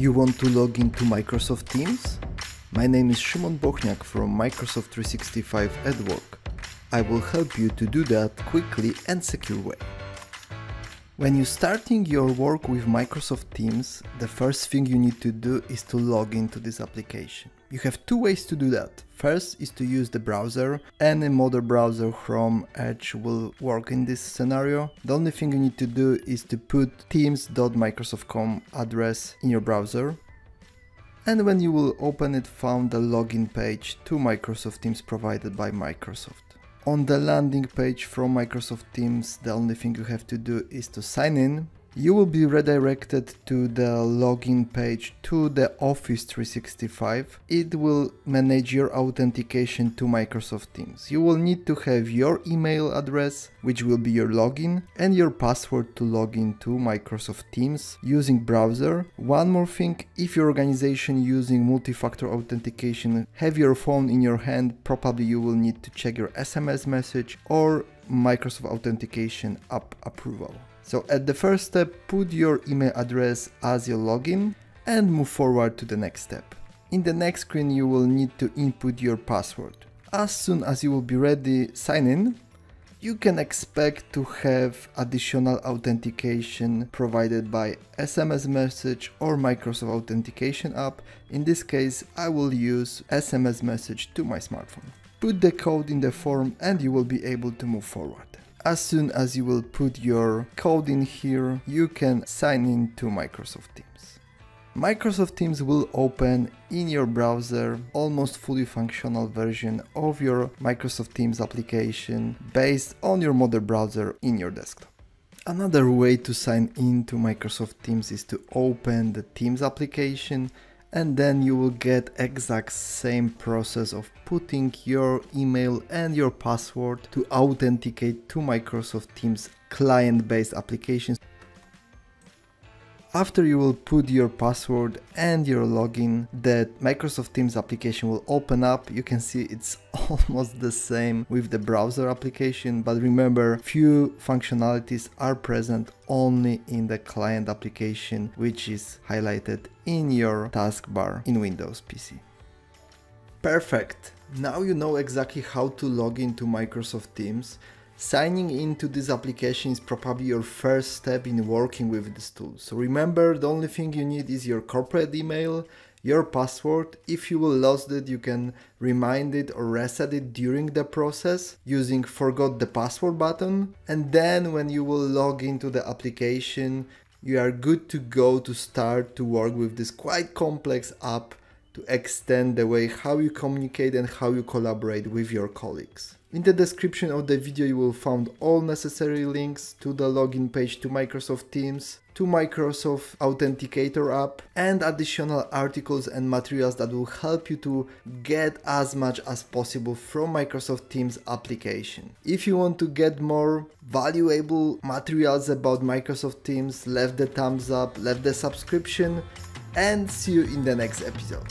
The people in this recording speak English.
You want to log into Microsoft Teams? My name is Szymon Bochniak from Microsoft 365 at Work. I will help you to do that quickly and secure way. When you're starting your work with Microsoft Teams, the first thing you need to do is to log into this application. You have two ways to do that. First is to use the browser. Any modern browser, Chrome, Edge will work in this scenario. The only thing you need to do is to put teams.microsoft.com address in your browser. And when you will open it, found the login page to Microsoft Teams provided by Microsoft. On the landing page from Microsoft Teams, the only thing you have to do is to sign in you will be redirected to the login page to the Office 365. It will manage your authentication to Microsoft Teams. You will need to have your email address, which will be your login, and your password to log into Microsoft Teams using browser. One more thing, if your organization using multi-factor authentication, have your phone in your hand, probably you will need to check your SMS message or Microsoft Authentication app approval. So at the first step, put your email address as your login and move forward to the next step. In the next screen, you will need to input your password. As soon as you will be ready, sign in. You can expect to have additional authentication provided by SMS message or Microsoft Authentication app. In this case, I will use SMS message to my smartphone. Put the code in the form and you will be able to move forward. As soon as you will put your code in here, you can sign in to Microsoft Teams. Microsoft Teams will open in your browser almost fully functional version of your Microsoft Teams application based on your modern browser in your desktop. Another way to sign in to Microsoft Teams is to open the Teams application and then you will get exact same process of putting your email and your password to authenticate to Microsoft Teams client-based applications. After you will put your password and your login, that Microsoft Teams application will open up. You can see it's almost the same with the browser application, but remember few functionalities are present only in the client application, which is highlighted in your taskbar in Windows PC. Perfect! Now you know exactly how to log into Microsoft Teams Signing into this application is probably your first step in working with this tool. So remember, the only thing you need is your corporate email, your password. If you will lose it, you can remind it or reset it during the process using forgot the password button. And then when you will log into the application, you are good to go to start to work with this quite complex app to extend the way how you communicate and how you collaborate with your colleagues. In the description of the video you will find all necessary links to the login page to Microsoft Teams, to Microsoft Authenticator app and additional articles and materials that will help you to get as much as possible from Microsoft Teams application. If you want to get more valuable materials about Microsoft Teams, left the thumbs up, left the subscription and see you in the next episode.